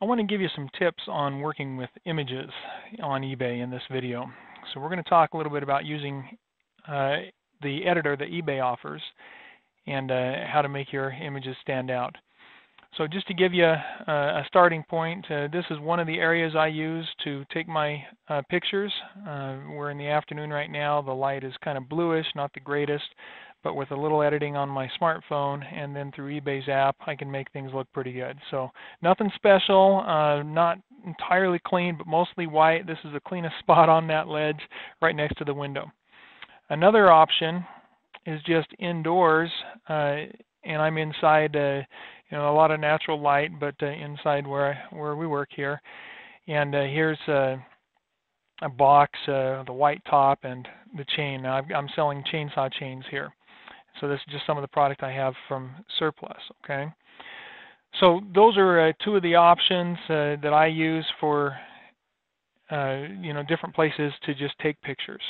I want to give you some tips on working with images on eBay in this video. So we're going to talk a little bit about using uh, the editor that eBay offers and uh, how to make your images stand out. So just to give you a, a starting point, uh, this is one of the areas I use to take my uh, pictures. Uh, we're in the afternoon right now. The light is kind of bluish, not the greatest, but with a little editing on my smartphone and then through eBay's app, I can make things look pretty good. So nothing special, uh, not entirely clean, but mostly white. This is the cleanest spot on that ledge right next to the window. Another option is just indoors, uh, and I'm inside uh, you know a lot of natural light, but uh, inside where where we work here. And uh, here's a, a box, uh, the white top, and the chain. Now i am selling chainsaw chains here. So this is just some of the product I have from surplus. Okay. So those are uh, two of the options uh, that I use for uh, you know different places to just take pictures.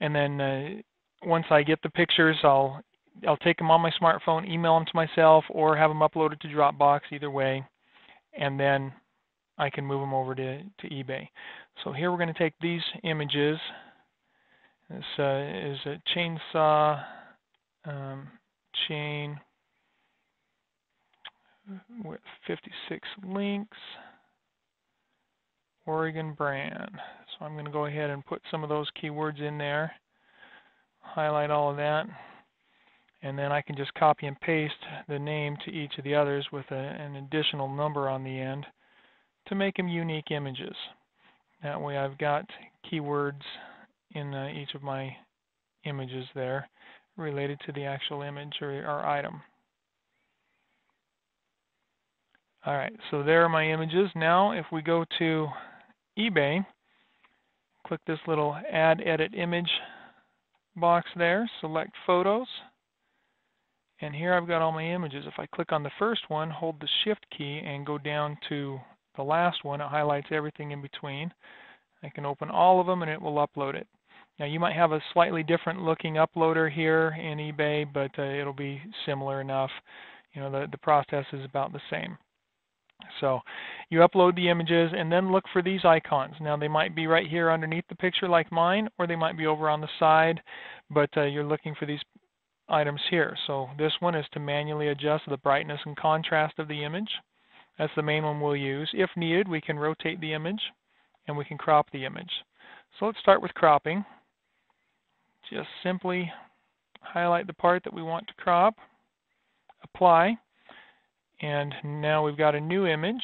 And then once I get the pictures, I'll I'll take them on my smartphone, email them to myself, or have them uploaded to Dropbox, either way, and then I can move them over to, to eBay. So here we're going to take these images. This uh, is a chainsaw um, chain with 56 links, Oregon brand. So I'm going to go ahead and put some of those keywords in there, highlight all of that and then I can just copy and paste the name to each of the others with a, an additional number on the end to make them unique images. That way I've got keywords in uh, each of my images there related to the actual image or, or item. Alright, so there are my images. Now if we go to eBay, click this little Add Edit Image box there, select Photos, and here I've got all my images. If I click on the first one, hold the Shift key and go down to the last one, it highlights everything in between. I can open all of them and it will upload it. Now you might have a slightly different looking uploader here in eBay, but uh, it'll be similar enough. You know, the, the process is about the same. So you upload the images and then look for these icons. Now they might be right here underneath the picture like mine, or they might be over on the side, but uh, you're looking for these items here. So this one is to manually adjust the brightness and contrast of the image. That's the main one we'll use. If needed, we can rotate the image and we can crop the image. So let's start with cropping. Just simply highlight the part that we want to crop, apply, and now we've got a new image.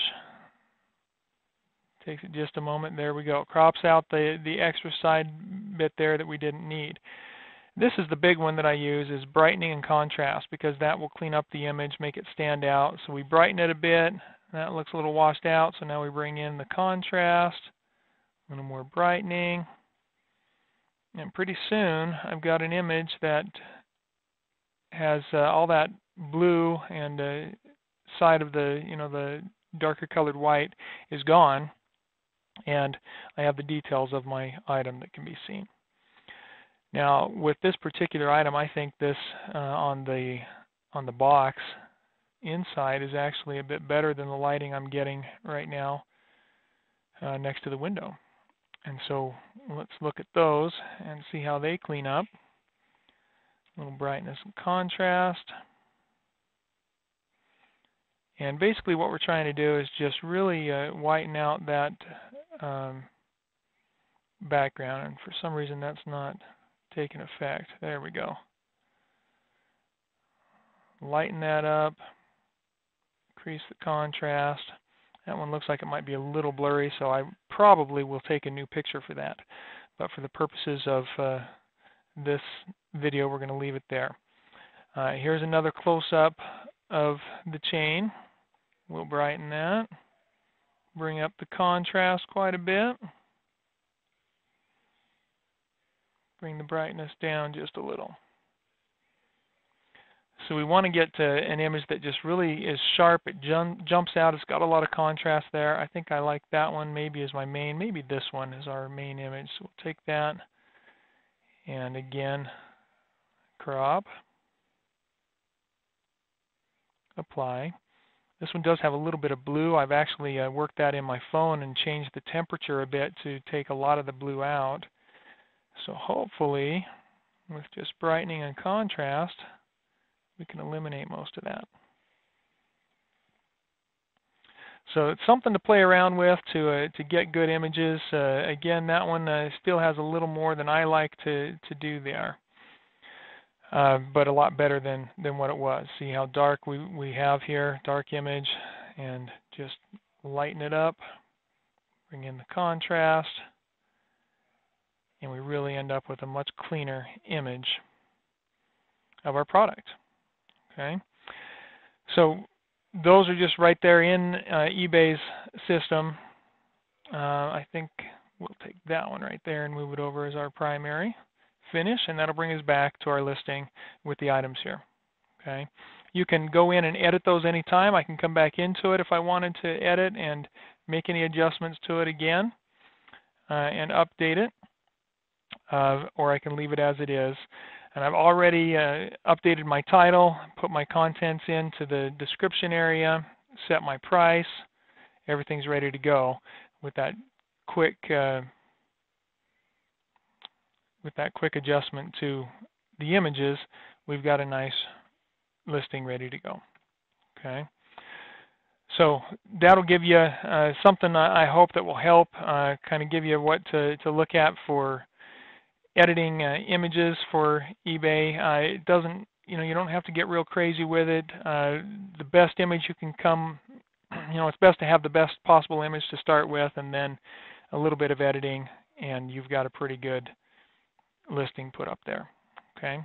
Takes it just a moment. There we go. Crops out the, the extra side bit there that we didn't need. This is the big one that I use is brightening and contrast because that will clean up the image, make it stand out. So we brighten it a bit. That looks a little washed out. So now we bring in the contrast, a little more brightening. And pretty soon I've got an image that has uh, all that blue and uh, side of the, you know, the darker colored white is gone. And I have the details of my item that can be seen. Now, with this particular item, I think this uh, on the on the box inside is actually a bit better than the lighting I'm getting right now uh, next to the window. And so let's look at those and see how they clean up. A little brightness and contrast. And basically what we're trying to do is just really uh, whiten out that um, background. And for some reason that's not taking effect. There we go. Lighten that up, increase the contrast. That one looks like it might be a little blurry, so I probably will take a new picture for that. But for the purposes of uh, this video, we're going to leave it there. Uh, here's another close-up of the chain. We'll brighten that, bring up the contrast quite a bit. bring the brightness down just a little. So we want to get to an image that just really is sharp. It jum jumps out. It's got a lot of contrast there. I think I like that one maybe as my main. Maybe this one is our main image. So we'll take that and again crop, apply. This one does have a little bit of blue. I've actually uh, worked that in my phone and changed the temperature a bit to take a lot of the blue out. So hopefully, with just brightening and contrast, we can eliminate most of that. So it's something to play around with to uh, to get good images. Uh, again, that one uh, still has a little more than I like to to do there, uh, but a lot better than than what it was. See how dark we we have here, dark image, and just lighten it up, bring in the contrast, and we really end up with a much cleaner image of our product. Okay, so those are just right there in uh, eBay's system. Uh, I think we'll take that one right there and move it over as our primary finish, and that'll bring us back to our listing with the items here. Okay, You can go in and edit those anytime. I can come back into it if I wanted to edit and make any adjustments to it again uh, and update it, uh, or I can leave it as it is. And I've already uh, updated my title, put my contents into the description area, set my price. Everything's ready to go with that quick uh, with that quick adjustment to the images. We've got a nice listing ready to go. Okay. So that'll give you uh, something I hope that will help uh, kind of give you what to, to look at for editing uh, images for eBay. Uh, it doesn't, you know, you don't have to get real crazy with it. Uh, the best image you can come, you know, it's best to have the best possible image to start with, and then a little bit of editing, and you've got a pretty good listing put up there. Okay.